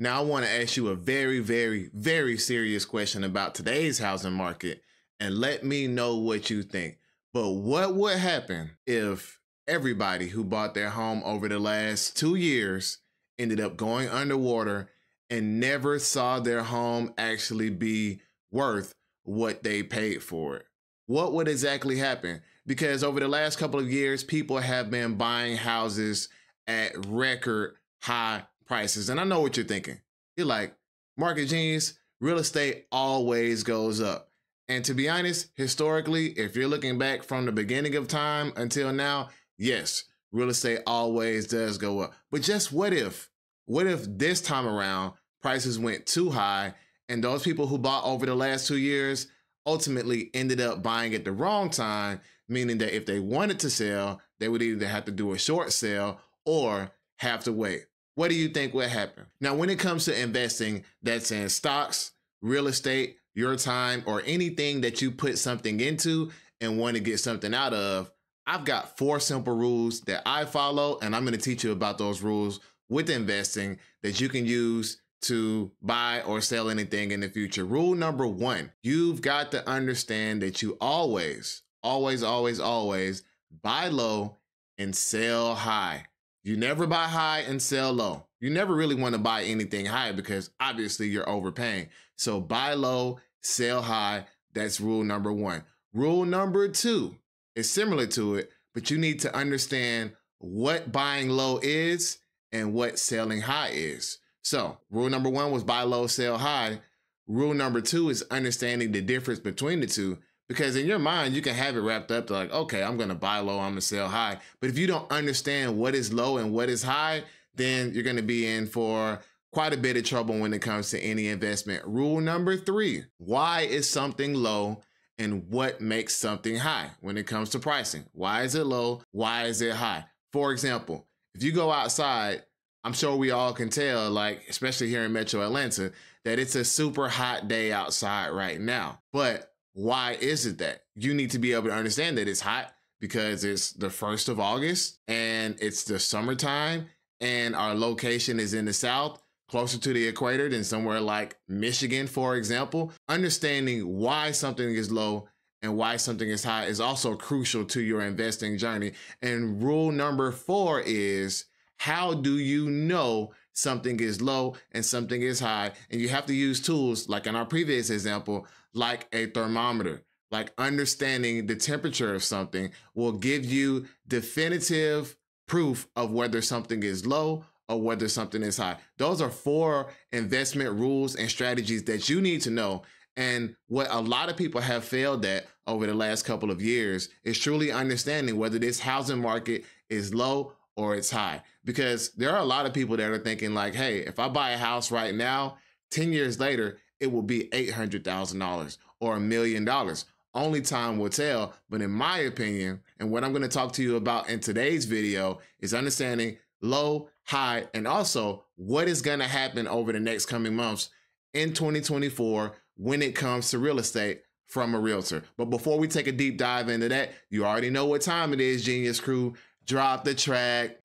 Now, I want to ask you a very, very, very serious question about today's housing market and let me know what you think. But what would happen if everybody who bought their home over the last two years ended up going underwater and never saw their home actually be worth what they paid for it? What would exactly happen? Because over the last couple of years, people have been buying houses at record high prices. And I know what you're thinking. You're like, market Jenius, real estate always goes up. And to be honest, historically, if you're looking back from the beginning of time until now, yes, real estate always does go up. But just what if, what if this time around prices went too high and those people who bought over the last two years ultimately ended up buying at the wrong time, meaning that if they wanted to sell, they would either have to do a short sale or have to wait. What do you think will happen? Now, when it comes to investing, that's in stocks, real estate, your time, or anything that you put something into and want to get something out of, I've got four simple rules that I follow, and I'm going to teach you about those rules with investing that you can use to buy or sell anything in the future. Rule number one you've got to understand that you always, always, always, always buy low and sell high. You never buy high and sell low. You never really want to buy anything high because obviously you're overpaying. So buy low, sell high. That's rule number one. Rule number two is similar to it, but you need to understand what buying low is and what selling high is. So, rule number one was buy low, sell high. Rule number two is understanding the difference between the two. Because in your mind, you can have it wrapped up to like, okay, I'm to buy low, I'm to sell high. But if you don't understand what is low and what is high, then you're to be in for quite a bit of trouble when it comes to any investment. Rule number three why is something low and what makes something high when it comes to pricing? Why is it low? Why is it high? For example, if you go outside I'm sure we all can tell, like, especially here in Metro Atlanta, that it's a super hot day outside right now. But why is it that? You need to be able to understand that it's hot because it's the 1st of August and it's the summertime and our location is in the South, closer to the equator than somewhere like Michigan, for example. Understanding why something is low and why something is high is also crucial to your investing journey. And rule number four is how do you know something is low and something is high? And you have to use tools like in our previous example, like a thermometer. Like understanding the temperature of something will give you definitive proof of whether something is low or whether something is high. Those are four investment rules and strategies that you need to know. And what a lot of people have failed at over the last couple of years is truly understanding whether this housing market is low or it's high. Because there are a lot of people that are thinking, like, hey, if I buy a house right now, 10 years later, it will be $800,000 or a million dollars. Only time will tell. But in my opinion, and what I'm going to talk to you about in today's video is understanding low, high, and also what is going to happen over the next coming months in 2024 when it comes to real estate from a realtor. But before we take a deep dive into that, you already know what time it is, Genius Crew. Drop the track.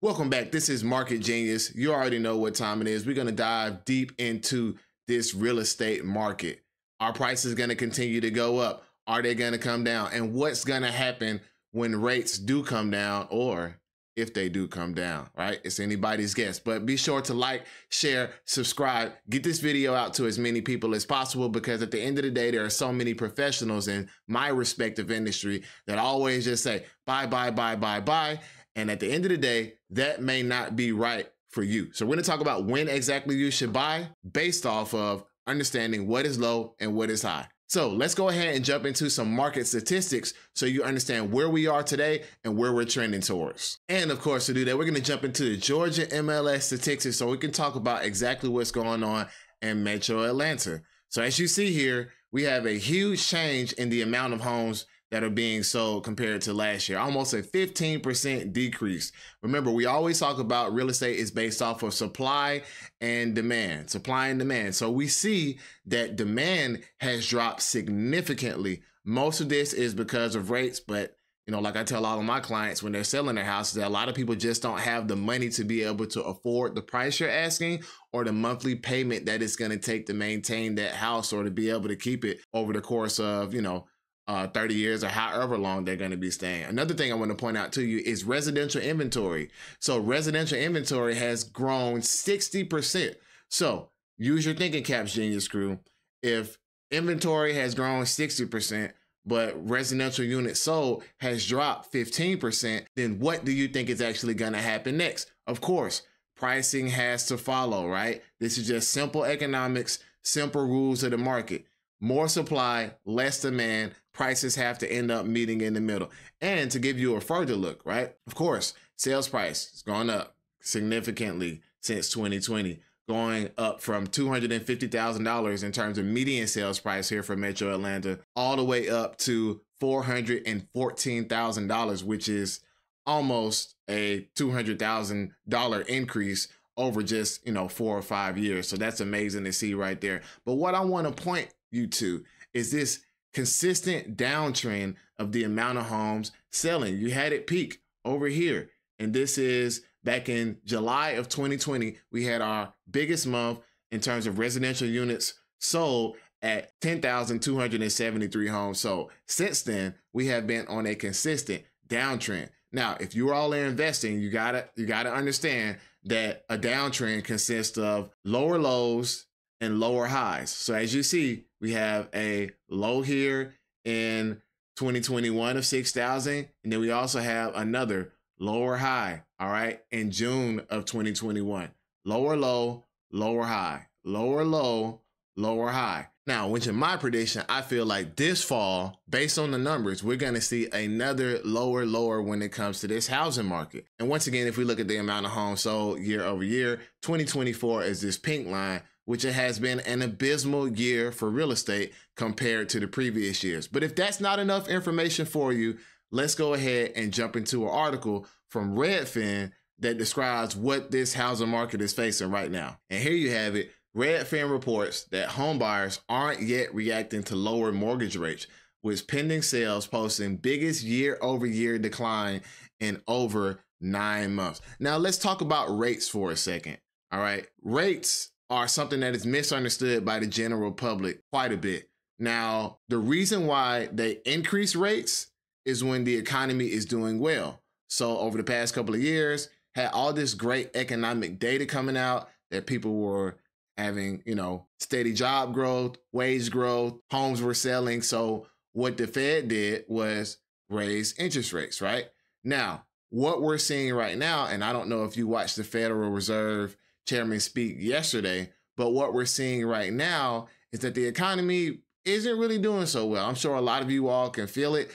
Welcome back. This is Market Jenius. You already know what time it is. We're going to dive deep into this real estate market. Our price is going to continue to go up. Are they going to come down? And what's going to happen when rates do come down or if they do come down, right? It's anybody's guess. But be sure to like, share, subscribe, get this video out to as many people as possible because at the end of the day, there are so many professionals in my respective industry that always just say, buy, buy, buy, buy, buy. And at the end of the day, that may not be right for you. So we're to talk about when exactly you should buy based off of understanding what is low and what is high. So let's go ahead and jump into some market statistics so you understand where we are today and where we're trending towards. And of course, to do that, we're going to jump into the Georgia MLS statistics so we can talk about exactly what's going on in Metro Atlanta. So as you see here, we have a huge change in the amount of homes that are being sold compared to last year, almost a 15% decrease. Remember, we always talk about real estate is based off of supply and demand, supply and demand. So we see that demand has dropped significantly. Most of this is because of rates, but you know, like I tell all of my clients when they're selling their houses, that a lot of people just don't have the money to be able to afford the price you're asking or the monthly payment that it's going to take to maintain that house or to be able to keep it over the course of, you know, uh, 30 years or however long they're going to be staying. Another thing I want to point out to you is residential inventory. So, residential inventory has grown 60%. So, use your thinking caps, Genius Crew. If inventory has grown 60%, but residential units sold has dropped 15%, then what do you think is actually going to happen next? Of course, pricing has to follow, right? This is just simple economics, simple rules of the market. More supply, less demand, prices have to end up meeting in the middle. And to give you a further look, right? Of course, sales price has gone up significantly since 2020 going up from $250,000 in terms of median sales price here for Metro Atlanta, all the way up to $414,000, which is almost a $200,000 increase over just, you know, four or five years. So that's amazing to see right there. But what I want to point you to is this consistent downtrend of the amount of homes selling. You had it peak over here. And this is back in July of 2020, we had our biggest month in terms of residential units sold at 10,273 homes sold. Since then, we have been on a consistent downtrend. Now, if you're all in investing, you gotta you gotta understand that a downtrend consists of lower lows and lower highs. So as you see, we have a low here in 2021 of 6,000, and then we also have another lower high, all right, in June of 2021. Lower low, lower high, lower low, lower high. Now, which in my prediction, I feel like this fall, based on the numbers, we're going to see another lower, lower when it comes to this housing market. And once again, if we look at the amount of homes sold year over year, 2024 is this pink line, which it has been an abysmal year for real estate compared to the previous years. But if that's not enough information for you, let's go ahead and jump into an article from Redfin that describes what this housing market is facing right now. And here you have it. Redfin reports that homebuyers aren't yet reacting to lower mortgage rates, with pending sales posting biggest year over year decline in over nine months. Now, let's talk about rates for a second. All right. Rates are something that is misunderstood by the general public quite a bit. Now, the reason why they increase rates is when the economy is doing well. So over the past couple of years, had all this great economic data coming out that people were having, you know, steady job growth, wage growth, homes were selling. So what the Fed did was raise interest rates, right? Now, what we're seeing right now, and I don't know if you watch the Federal Reserve chairman speak yesterday, but what we're seeing right now is that the economy isn't really doing so well. I'm sure a lot of you all can feel it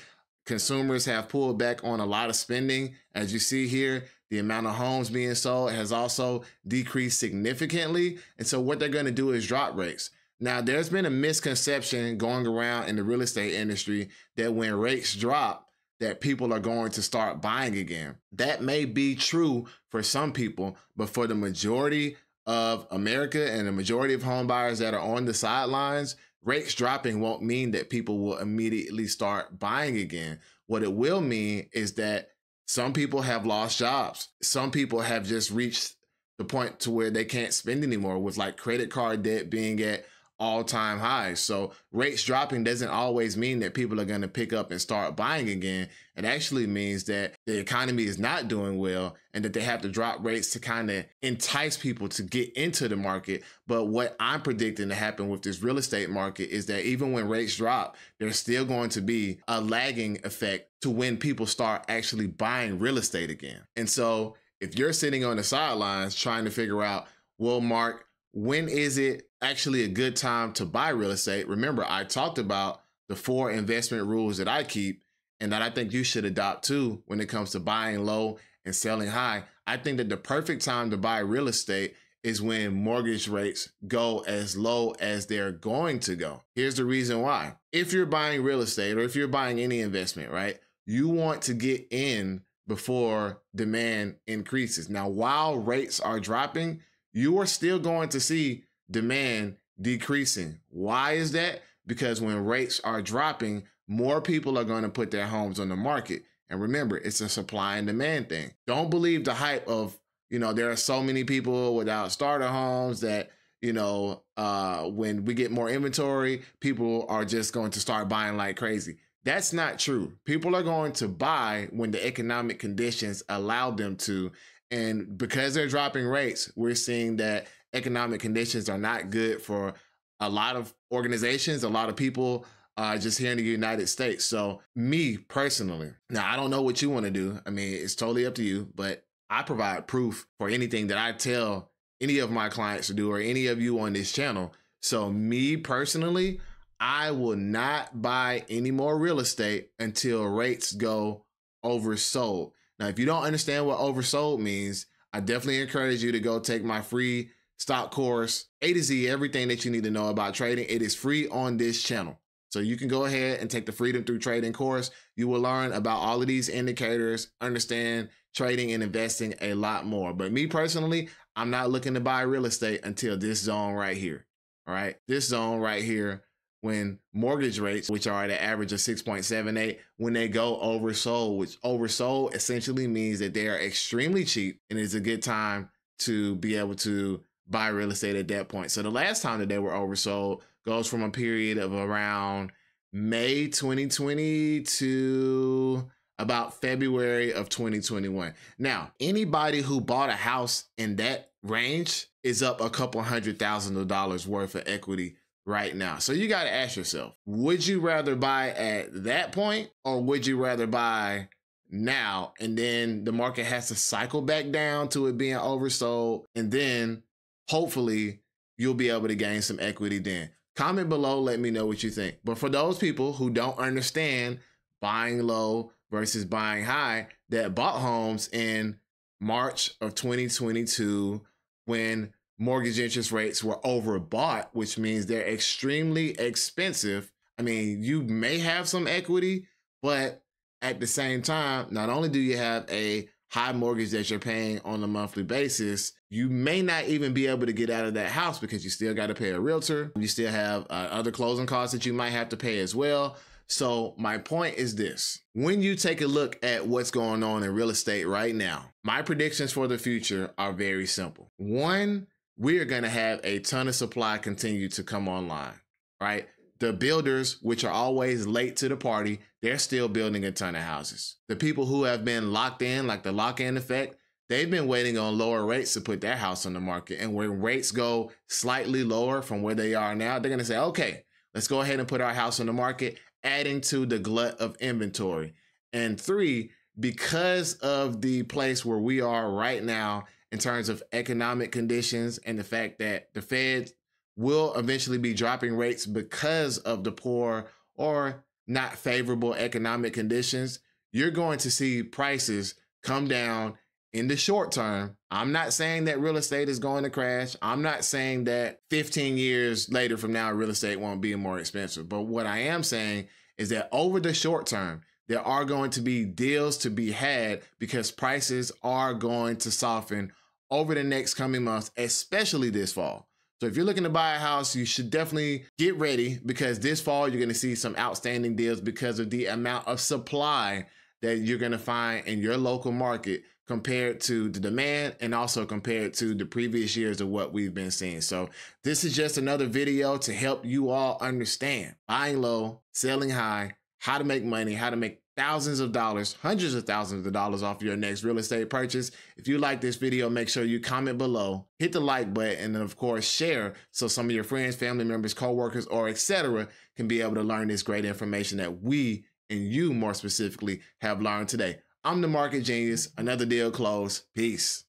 consumers have pulled back on a lot of spending. As you see here, the amount of homes being sold has also decreased significantly. And so what they're going to do is drop rates. Now, there's been a misconception going around in the real estate industry that when rates drop, that people are going to start buying again. That may be true for some people, but for the majority of America and the majority of home buyers that are on the sidelines, rates dropping won't mean that people will immediately start buying again. What it will mean is that some people have lost jobs. Some people have just reached the point to where they can't spend anymore with like credit card debt being at all time highs. So rates dropping doesn't always mean that people are going to pick up and start buying again. It actually means that the economy is not doing well and that they have to drop rates to kind of entice people to get into the market. But what I'm predicting to happen with this real estate market is that even when rates drop, there's still going to be a lagging effect to when people start actually buying real estate again. And so if you're sitting on the sidelines trying to figure out, well, Mark, when is it actually a good time to buy real estate? Remember, I talked about the four investment rules that I keep and that I think you should adopt too when it comes to buying low and selling high. I think that the perfect time to buy real estate is when mortgage rates go as low as they're going to go. Here's the reason why. If you're buying real estate or if you're buying any investment, right, you want to get in before demand increases. Now, while rates are dropping, you are still going to see demand decreasing. Why is that? Because when rates are dropping, more people are going to put their homes on the market. And remember, it's a supply and demand thing. Don't believe the hype of, you know, there are so many people without starter homes that, you know, uh, when we get more inventory, people are just going to start buying like crazy. That's not true. People are going to buy when the economic conditions allow them to. And because they're dropping rates, we're seeing that economic conditions are not good for a lot of organizations, a lot of people uh, just here in the United States. So, me personally, now I don't know what you want to do. I mean, it's totally up to you, but I provide proof for anything that I tell any of my clients to do or any of you on this channel. So, me personally, I will not buy any more real estate until rates go oversold. Now, if you don't understand what oversold means, I definitely encourage you to go take my free stock course, A to Z, everything that you need to know about trading. It is free on this channel. So you can go ahead and take the Freedom Through Trading course. You will learn about all of these indicators, understand trading and investing a lot more. But me personally, I'm not looking to buy real estate until this zone right here. All right. This zone right here, when mortgage rates, which are at an average of 6.78, when they go oversold, which oversold essentially means that they are extremely cheap and it's a good time to be able to buy real estate at that point. So the last time that they were oversold goes from a period of around May 2020 to about February of 2021. Now, anybody who bought a house in that range is up a couple hundred thousand dollars worth of equity right now. So you got to ask yourself, would you rather buy at that point or would you rather buy now and then the market has to cycle back down to it being oversold and then hopefully you'll be able to gain some equity then. Comment below, let me know what you think. But for those people who don't understand buying low versus buying high, that bought homes in March of 2022 when mortgage interest rates were overbought, which means they're extremely expensive. I mean, you may have some equity, but at the same time, not only do you have a high mortgage that you're paying on a monthly basis, you may not even be able to get out of that house because you still got to pay a realtor. You still have uh, other closing costs that you might have to pay as well. So, my point is this when you take a look at what's going on in real estate right now, my predictions for the future are very simple. One, we are going to have a ton of supply continue to come online, right? The builders, which are always late to the party, they're still building a ton of houses. The people who have been locked in, like the lock in effect, they've been waiting on lower rates to put their house on the market. And when rates go slightly lower from where they are now, they're going to say, okay, let's go ahead and put our house on the market, adding to the glut of inventory. And three, because of the place where we are right now in terms of economic conditions and the fact that the Fed will eventually be dropping rates because of the poor or not favorable economic conditions, you're going to see prices come down in the short term. I'm not saying that real estate is going to crash. I'm not saying that 15 years later from now, real estate won't be more expensive. But what I am saying is that over the short term, there are going to be deals to be had because prices are going to soften over the next coming months, especially this fall. So if you're looking to buy a house, you should definitely get ready because this fall you're going to see some outstanding deals because of the amount of supply that you're going to find in your local market compared to the demand and also compared to the previous years of what we've been seeing. So this is just another video to help you all understand buying low, selling high, how to make money, how to make thousands of dollars, hundreds of thousands of dollars off your next real estate purchase. If you like this video, make sure you comment below, hit the like button, and of course share so some of your friends, family members, coworkers, or etc. can be able to learn this great information that we and you more specifically have learned today. I'm the market Jenius. Another deal closed. Peace.